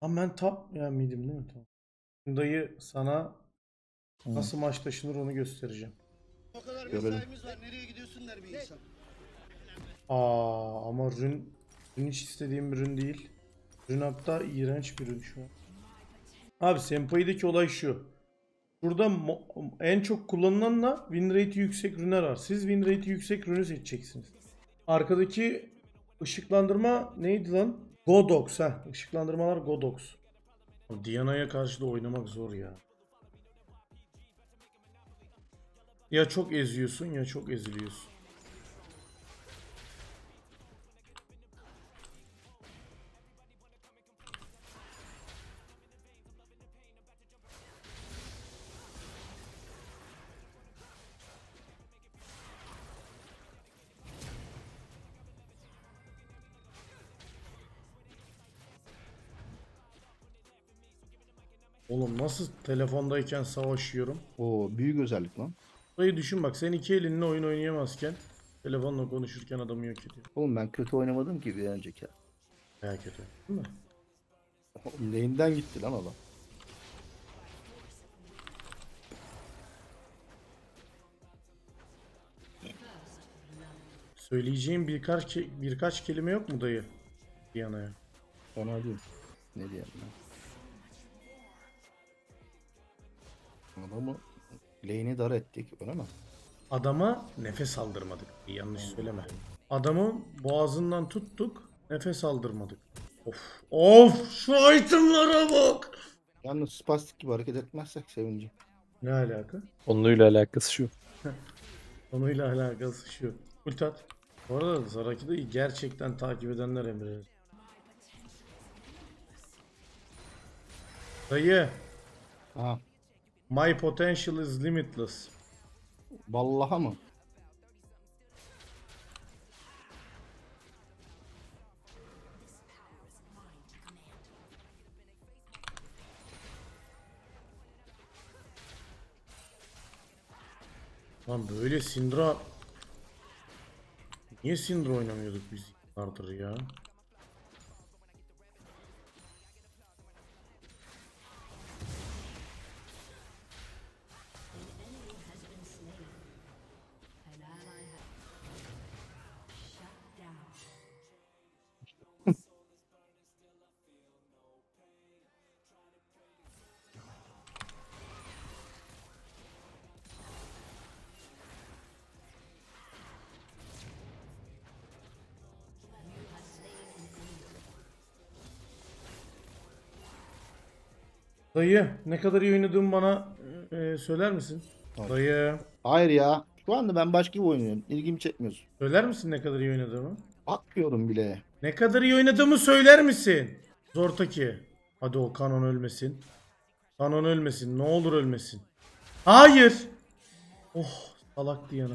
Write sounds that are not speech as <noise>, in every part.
Ama ben top ya midim değil mi? Tamam. Dayı sana nasıl maç taşınır onu göstereceğim. O kadar Görelim. mesaimiz var. Nereye gidiyorsun der bir insan. Aa ama rün, rün hiç istediğim bir ürün değil. Rün hatta iğrenç bir ürün şu an. Abi Senpai'deki olay şu. Burada en çok kullanılanla win rate'i yüksek rünler var. Siz win rate'i yüksek rünü seçeceksiniz. Arkadaki ışıklandırma neydi lan? Godox ha. Işıklandırmalar Godox. Diana'ya karşı da oynamak zor ya. Ya çok eziyorsun ya çok eziliyorsun. Oğlum nasıl telefondayken savaşıyorum? Oo büyük özellik lan. Burayı düşün bak sen iki elinle oyun oynayamazken telefonla konuşurken adamı yok ediyor. Oğlum ben kötü oynamadım ki bir önceki. Baya kötü. Değil mi? Lane'den gitti lan adam. Söyleyeceğim birkaç birkaç kelime yok mu dayı? Diyana'ya. Ona değil. Ne diyeyim ben. Adamı lane'i dar ettik öyle mi? Adama nefes aldırmadık. Yanlış söyleme. Adamı boğazından tuttuk. Nefes aldırmadık. Of. Of şu itemlara bak. Yalnız spastik gibi hareket etmezsek sevineceğim. Ne alaka? Onunla alakası şu. <laughs> Konuyla alakası şu. Ulti at. Bu arada Zaraki'de gerçekten takip edenler emre. Dayı. Ha My potential is limitless. vallaha mı? Lan böyle Syndra... Niye Syndra oynamıyorduk biz yıllardır ya? Dayı ne kadar iyi oynadığımı bana e, söyler misin? Hayır. Dayı Hayır ya. Şu anda ben başka gibi oynuyorum. İlgimi çekmiyorsun. söyler misin ne kadar iyi oynadığımı? Bakmıyorum bile. Ne kadar iyi oynadığımı söyler misin? Zortaki. Hadi o kanon ölmesin. Kanon ölmesin. Ne olur ölmesin. Hayır. Oh salak diyene.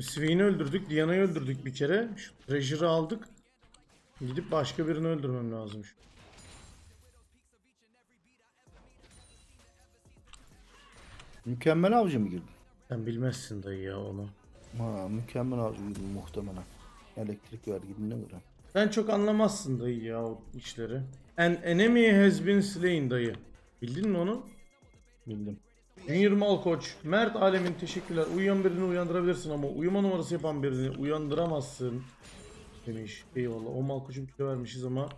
Swain'i öldürdük. Diana'yı öldürdük bir kere. Şu Treasure'ı aldık. Gidip başka birini öldürmem lazım. şu. Mükemmel avcı mı girdin? Sen bilmezsin dayı ya onu. Ha mükemmel avcı girdim muhtemelen. Elektrik vergidine göre. Sen çok anlamazsın dayı ya o işleri. An enemy has been slain dayı. Bildin mi onu? Bildim. Junior Mal Koç. Mert Alemin teşekkürler. Uyuyan birini uyandırabilirsin ama uyuma numarası yapan birini uyandıramazsın. Demiş. Eyvallah. O Mal Koç'u bir kilo vermişiz ama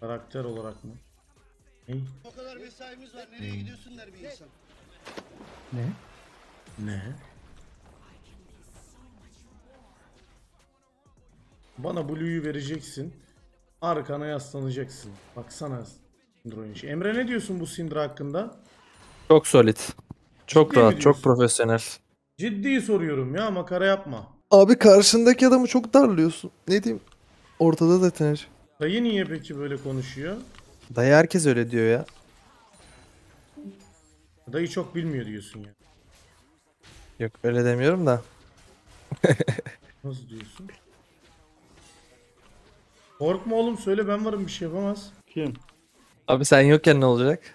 karakter olarak mı? Ne? O kadar mesaimiz var. Nereye gidiyorsun der bir insan. Ne? Ne? Bana Blue'yu vereceksin. Arkana yaslanacaksın. Baksana Syndra oynayışı. Emre ne diyorsun bu Syndra hakkında? Çok solid. Çok Ciddi mi rahat, diyorsun? çok profesyonel. Ciddi soruyorum ya makara yapma. Abi karşındaki adamı çok darlıyorsun. Ne diyeyim? Ortada zaten her şey. Dayı niye peki böyle konuşuyor? Dayı herkes öyle diyor ya. Dayı çok bilmiyor diyorsun ya. Yok öyle demiyorum da. <laughs> Nasıl diyorsun? Korkma oğlum söyle ben varım bir şey yapamaz. Kim? Abi sen yokken ne olacak?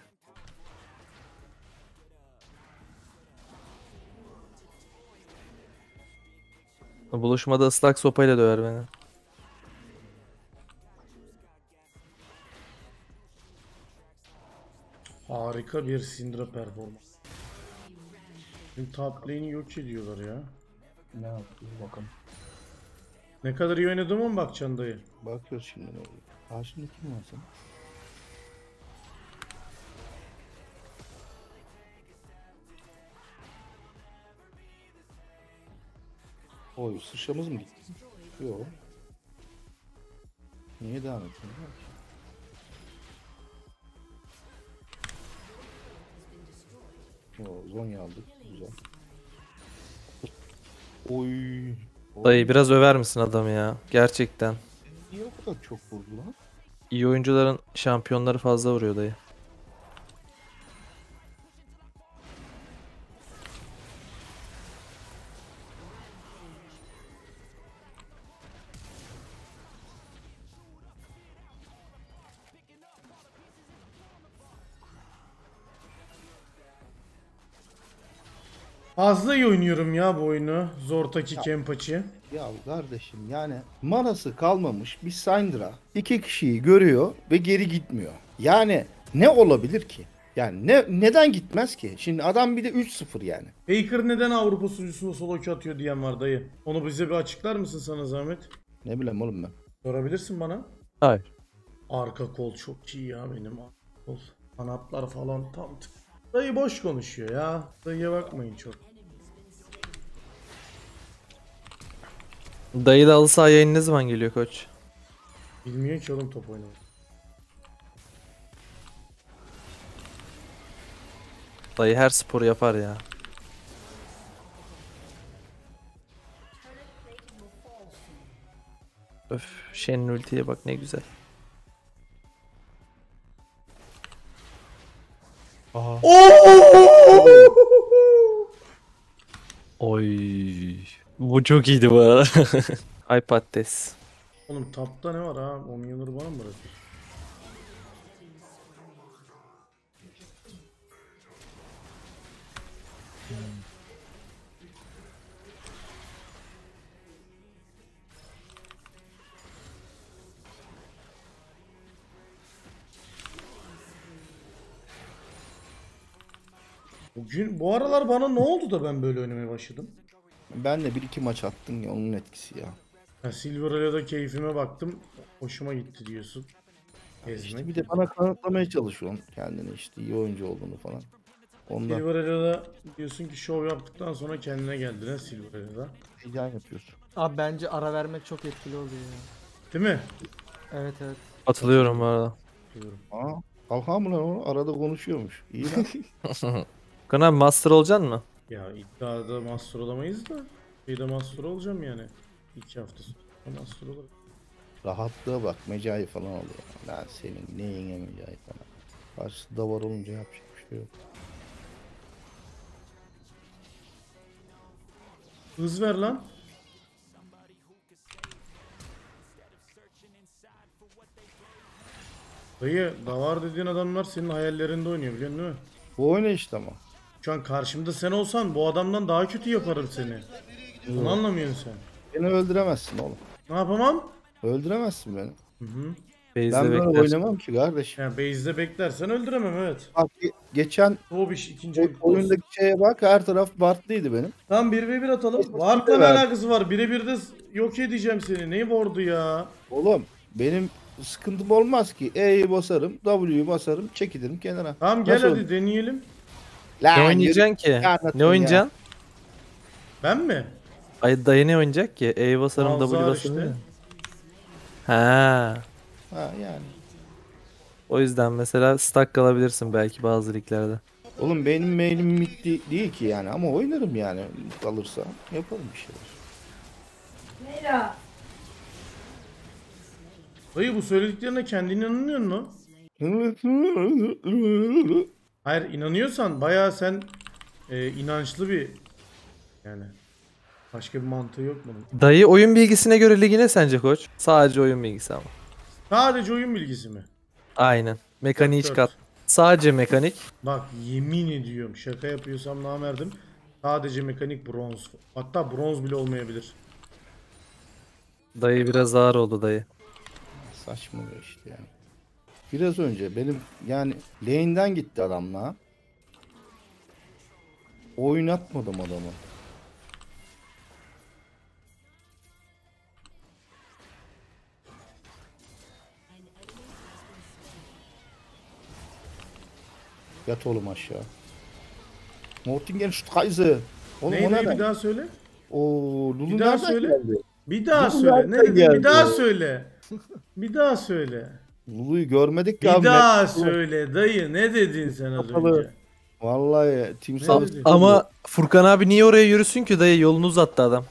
Buluşmada ıslak sopayla döver beni. Harika bir Syndra performans. Şimdi top lane'i yok ediyorlar ya. Ne yapıyor bakalım. Ne kadar iyi oynadığıma mı bakacaksın dayı? Bakıyoruz şimdi ne oluyor. Şimdi kim var sen? Oy sıçramız mı gitti? Yok. Niye devam etmiyor? Oo, Zonya aldık. Güzel. Oy. Oy. Dayı biraz över misin adamı ya? Gerçekten. Niye o kadar çok vurdu lan? İyi oyuncuların şampiyonları fazla vuruyor dayı. Fazla iyi oynuyorum ya bu oyunu. Zortaki Kempachi. Ya kardeşim yani manası kalmamış bir Syndra iki kişiyi görüyor ve geri gitmiyor. Yani ne olabilir ki? Yani ne neden gitmez ki? Şimdi adam bir de 3-0 yani. Baker neden Avrupa sunucusunda solo queue atıyor diyen var dayı. Onu bize bir açıklar mısın sana zahmet? Ne bileyim oğlum ben. Sorabilirsin bana. Hayır. Arka kol çok iyi ya benim. Arka kol. Kanatlar falan tam tık. Dayı boş konuşuyor ya. Dayıya bakmayın çok. Dayı da halı saha yayını ne zaman geliyor koç? Bilmiyor ki oğlum top oynamayı. Dayı her sporu yapar ya. Öf, Shen'in ultiye bak ne güzel. Aha. Oy. Bu çok iyiydi bu arada. <laughs> Ay patates. Oğlum tapta ne var ha? O milyonları bana mı bırakıyor? Bugün bu aralar bana ne oldu da ben böyle oynamaya başladım? Ben de bir iki maç attım ya onun etkisi ya. Ha, Silver'la da keyfime baktım. Hoşuma gitti diyorsun. İşte Ezmek. bir de bana kanıtlamaya çalışıyorsun kendini işte iyi oyuncu olduğunu falan. Ondan Silver'la da diyorsun ki şov yaptıktan sonra kendine geldin ha Silver'la da. heyecan yapıyorsun. Abi bence ara vermek çok etkili oluyor ya. Değil mi? Evet evet. Atılıyorum bu arada. Diyorum. Aa, Kalkan mı lan o? Arada konuşuyormuş. İyi lan. <laughs> Kan abi master olacaksın mı? Ya iddiada master olamayız da şeyde master olacağım yani. İki hafta sonra master olurum. Rahatlığa bak. Mecai falan oluyor. Lan senin neyine Mecai falan. Karşısında var olunca yapacak bir şey yok. Hız ver lan. Dayı davar dediğin adamlar senin hayallerinde oynuyor biliyorsun değil mi? Bu oyna işte ama. Şu an karşımda sen olsan bu adamdan daha kötü yaparım seni. Bunu anlamıyorsun sen. Beni öldüremezsin oğlum. Ne yapamam? Öldüremezsin beni. Hı hı. Base'de Ben böyle bekler. oynamam ki kardeşim. Yani base'de beklersen öldüremem evet. Bak ge- geçen Tobiş ikinci o- ayıp olsun. oyundaki şeye bak her taraf Bartlıydı benim. Tamam 1v1 atalım. Nasıl Varla ne ver? alakası var? Birebir de yok edeceğim seni. Neyi vurdu ya? Oğlum benim sıkıntım olmaz ki. E'yi basarım, W'yu basarım, çekilirim kenara. Tamam gel Nasıl hadi deneyelim. Lan, Ne oynayacaksın ki? Ne ya? oynayacaksın? Ben mi? Ay dayı ne oynayacak ki? E basarım W basarım. işte. ya. Ha. Ha yani. O yüzden mesela stack kalabilirsin belki bazı liglerde. Oğlum benim mailim bitti değil ki yani ama oynarım yani kalırsa yaparım bir şeyler. Dayı bu söylediklerine kendin inanıyor musun? <laughs> Hayır inanıyorsan bayağı sen e, inançlı bir yani başka bir mantığı yok bunun. Dayı oyun bilgisine göre ligine sence koç? Sadece oyun bilgisi ama. Sadece oyun bilgisi mi? Aynen. Mekaniği hiç kat. Sadece mekanik. Bak yemin ediyorum şaka yapıyorsam namerdim. Sadece mekanik bronz. Hatta bronz bile olmayabilir. Dayı biraz ağır oldu dayı. Saçmalıyor işte yani. Biraz önce benim yani lane'den gitti adamla. Oynatmadım adamı. Yat oğlum aşağı. Mortingen Streise. Oğlum o Neydi nereden? bir daha söyle. Oo, Lulu Bir daha söyle. geldi? Bir daha Bu söyle. Ne dedin? Bir daha söyle. Bir daha söyle. Lulu'yu görmedik Bir ya. daha söyle dayı. Ne dedin sen az Kapalı. önce? Vallahi timsah. Ne dedin? Ama Furkan abi niye oraya yürüsün ki dayı yolunu uzattı adam.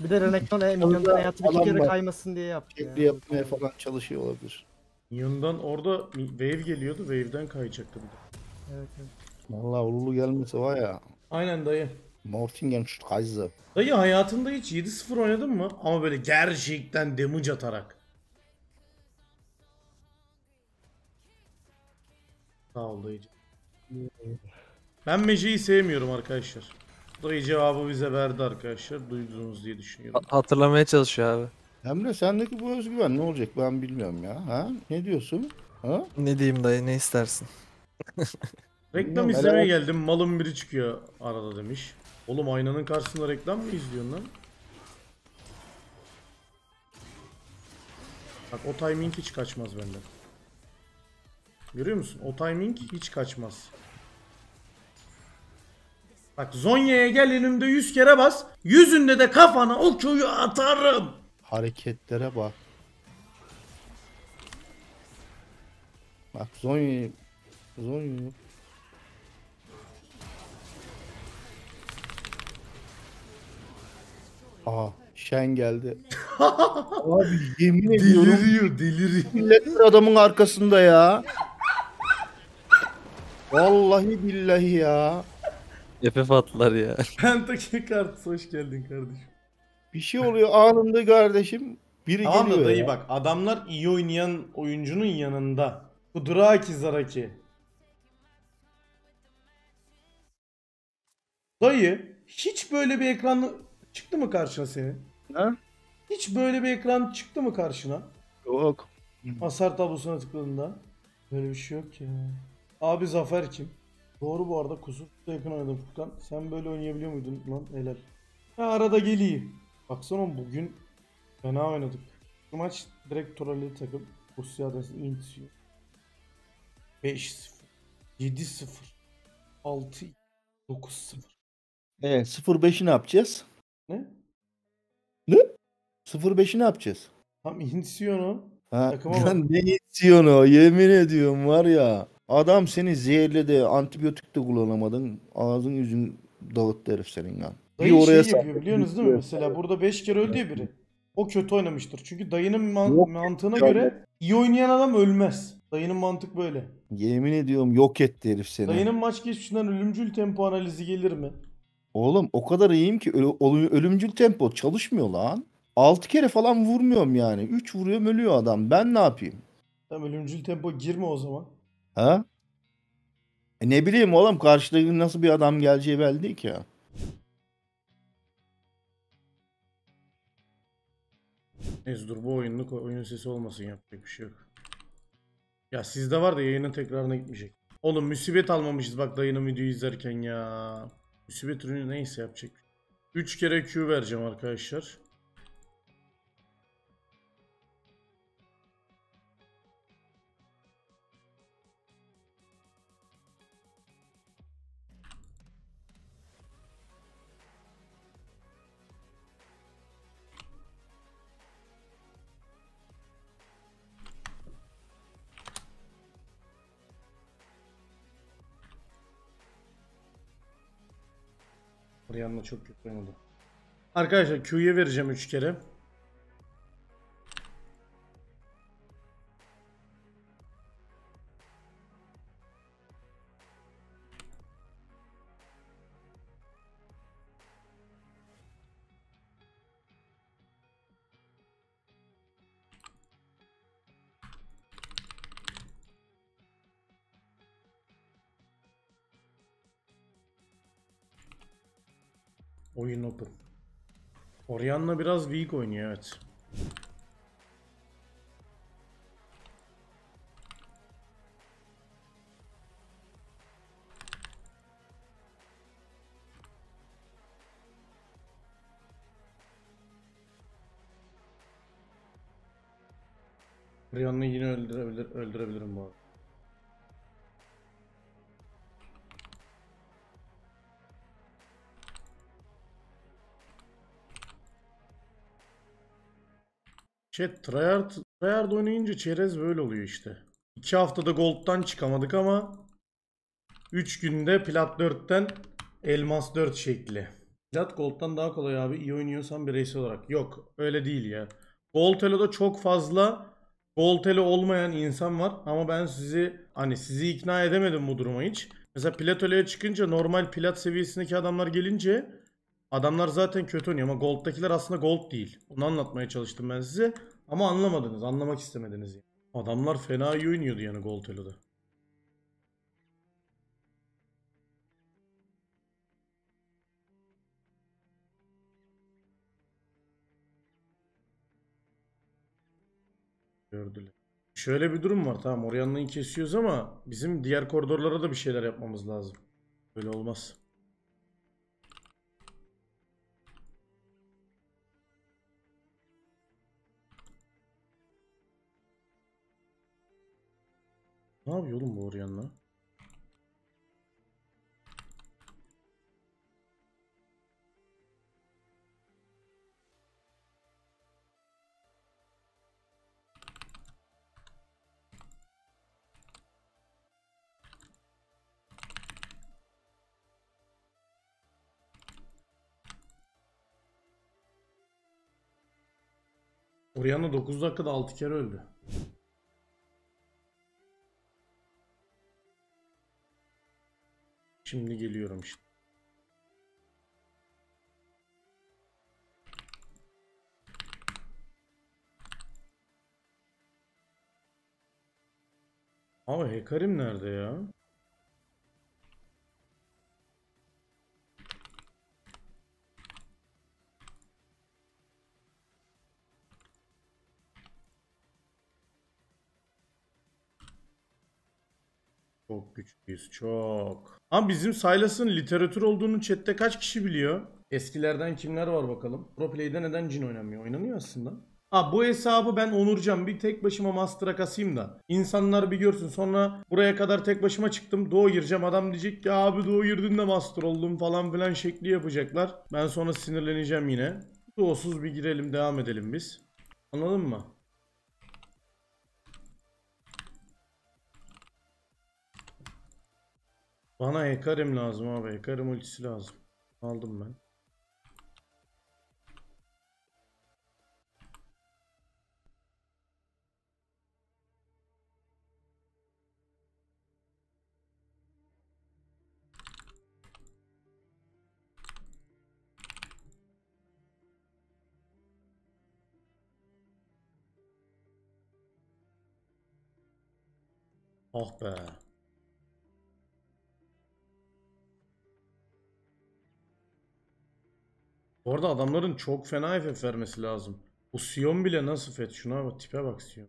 Bir de Renekton e, milyondan hayatı iki adam kere var. kaymasın diye yaptı ya. Şekli yapmaya falan çalışıyor olabilir. Yanından orada wave geliyordu. Wave'den kayacaktı bir de. Evet, evet. Vallahi Lulu gelmese var ya. Aynen dayı. Mortingen Streise. Dayı hayatında hiç 7-0 oynadın mı? Ama böyle gerçekten damage atarak. Sağ ol dayıcım. Ben Mece'yi sevmiyorum arkadaşlar. Dayı cevabı bize verdi arkadaşlar. Duydunuz diye düşünüyorum. Ha- Hatırlamaya çalışıyor abi. Emre sendeki bu özgüven ne olacak ben bilmiyorum ya. Ha? Ne diyorsun? Ha? Ne diyeyim dayı ne istersin? <laughs> Reklam Bilmiyorum, izlemeye helal. geldim. Malın biri çıkıyor arada demiş. Oğlum aynanın karşısında reklam mı izliyorsun lan? Bak o timing hiç kaçmaz benden. Görüyor musun? O timing hiç kaçmaz. Bak Zonya'ya gel önümde 100 kere bas. Yüzünde de kafana o köyü atarım. Hareketlere bak. Bak Zonya Zonya Aa Şen geldi. <laughs> Abi yemin ediyorum Deliriyor deliriyor. milletler adamın arkasında ya. Vallahi billahi ya. FF attılar ya. <laughs> Pentakill kartı hoş geldin kardeşim. Bir şey oluyor anında kardeşim. Biri Tamam da geliyor dayı ya. bak adamlar iyi oynayan oyuncunun yanında. Kudraki Zaraki. Dayı hiç böyle bir ekran çıktı mı karşına senin? Ha? Hiç böyle bir ekran çıktı mı karşına? Yok. Hasar tablosuna tıkladığında. Böyle bir şey yok ya. Abi Zafer kim? Doğru bu arada kusursuz yakın oynadım Furkan. Sen böyle oynayabiliyor muydun lan helal. Ha, arada geleyim. Baksana bugün fena oynadık. Bu maç direkt trollü takım. Rusya'da intiyor. 5-0. 7-0. 6 9-0. Evet 05'i ne yapacağız? Ne? 05'i ne yapacağız? Tam intisyonu. Ha, Takıma ya bak. <laughs> ne o yemin ediyorum var ya. Adam seni zehirledi antibiyotik de kullanamadın. Ağzın yüzün dağıttı herif senin lan. Dayı Bir şey oraya yapıyor biliyorsunuz değil mi? Mesela burada 5 kere öldü ya biri. O kötü oynamıştır. Çünkü dayının man- Yok, mantığına yani. göre iyi oynayan adam ölmez. Dayının mantık böyle. Yemin ediyorum yok etti herif seni. Dayının maç geçmişinden ölümcül tempo analizi gelir mi? Oğlum o kadar iyiyim ki ölü- ölü- ölümcül tempo çalışmıyor lan. 6 kere falan vurmuyorum yani. 3 vuruyorum ölüyor adam. Ben ne yapayım? Tamam ölümcül tempo girme o zaman. Ha? E ne bileyim oğlum karşıdaki nasıl bir adam geleceği belli değil ki ya. Neyse dur bu oyunluk oyun sesi olmasın yapacak bir şey yok. Ya sizde var da yayının tekrarına gitmeyecek. Oğlum musibet almamışız bak dayının videoyu izlerken ya. Musibet ürünü neyse yapacak. 3 kere Q vereceğim arkadaşlar. Orianna çok kötü oynadı. Arkadaşlar Q'ya vereceğim 3 kere. Oyun open. Orianna biraz weak oynuyor evet. Orianna'yı yine öldürebilir, öldürebilirim bu arada. Chat tryhard, tryhard oynayınca çerez böyle oluyor işte. 2 haftada gold'dan çıkamadık ama 3 günde plat 4'ten elmas 4 şekli. Plat gold'dan daha kolay abi iyi oynuyorsan bireysel olarak. Yok öyle değil ya. Gold Elo'da çok fazla Gold Elo olmayan insan var ama ben sizi hani sizi ikna edemedim bu duruma hiç. Mesela plat çıkınca normal plat seviyesindeki adamlar gelince Adamlar zaten kötü oynuyor ama Gold'dakiler aslında Gold değil. Onu anlatmaya çalıştım ben size. Ama anlamadınız, anlamak istemediniz. Yani. Adamlar fena iyi oynuyordu yani Gold Elo'da. Gördüler. Şöyle bir durum var tamam Orianna'yı kesiyoruz ama bizim diğer koridorlara da bir şeyler yapmamız lazım. Böyle olmaz. Ne yapıyor oğlum bu Orianna? Orianna 9 dakikada 6 kere öldü. Şimdi geliyorum işte. Abi Hekarim nerede ya? Çok güçlüyüz çok. Ama bizim Sylas'ın literatür olduğunu chatte kaç kişi biliyor? Eskilerden kimler var bakalım. Pro Play'de neden Jin oynanmıyor? Oynanıyor aslında. Ha bu hesabı ben Onurcan bir tek başıma master'a kasayım da. İnsanlar bir görsün. Sonra buraya kadar tek başıma çıktım. Doğu gireceğim. Adam diyecek ki abi Doğu girdin de master oldum falan filan şekli yapacaklar. Ben sonra sinirleneceğim yine. Doğusuz bir girelim devam edelim biz. Anladın mı? Bana Hekarim lazım abi. Hekarim ultisi lazım. Aldım ben. Oh be. Bu arada adamların çok fena FF vermesi lazım. Bu Sion bile nasıl fet? Şuna bak tipe bak Sion.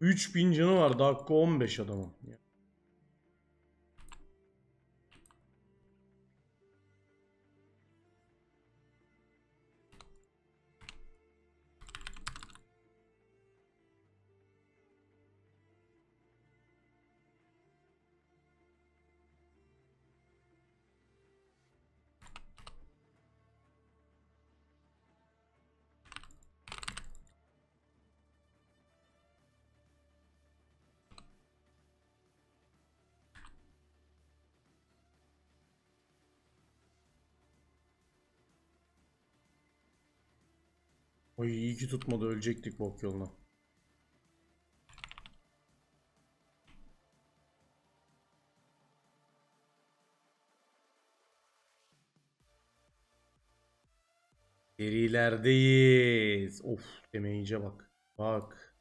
3000 canı var dakika 15 adamın. Ya. Oy iyi ki tutmadı ölecektik bok yoluna. Serilerdeyiz. Of demeyince bak. Bak.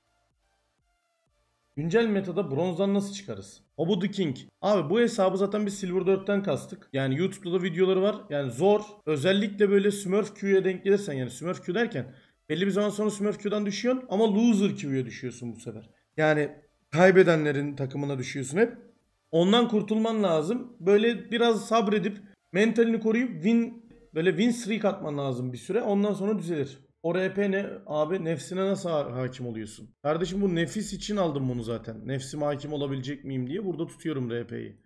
Güncel metada bronzdan nasıl çıkarız? Obu the King. Abi bu hesabı zaten biz Silver 4'ten kastık. Yani YouTube'da da videoları var. Yani zor. Özellikle böyle Smurf Q'ya denk gelirsen yani Smurf Q derken belli bir zaman sonra Smurf Q'dan düşüyorsun ama Loser Q'ya düşüyorsun bu sefer. Yani kaybedenlerin takımına düşüyorsun hep. Ondan kurtulman lazım. Böyle biraz sabredip mentalini koruyup win böyle win streak atman lazım bir süre. Ondan sonra düzelir. O RP ne abi nefsine nasıl ha- hakim oluyorsun? Kardeşim bu nefis için aldım bunu zaten. Nefsime hakim olabilecek miyim diye burada tutuyorum RP'yi.